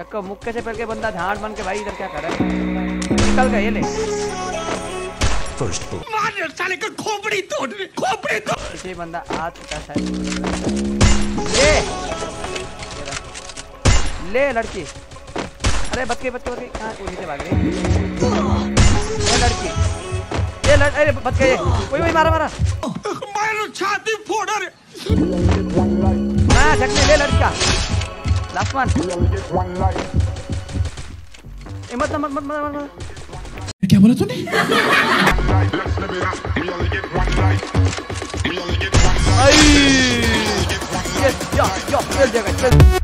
एक मुक्के से पहले के बंदा झाड़ बन के भाई इधर क्या कर रहा है? निकल गए ले। Blood. मार साले का खोपड़ी तोड़ खोपड़ी तोड़ इसे बंदा आ चुका है ले ले लड़की। अरे बच गई बच गई कहाँ कोई नीचे भाग रही ये लड़की। ये लड़ अरे बच गए। कोई कोई मारा मारा। मारो छाती फोड़ रे हाँ झकने ले लड़का। लास्ट वन ए मत मत मत मत मत क्या बोला तूने आई यस या या चल जाएगा चल